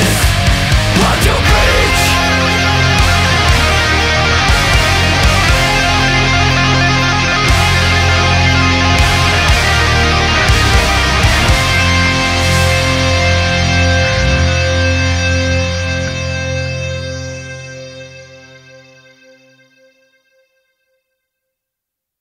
Yes.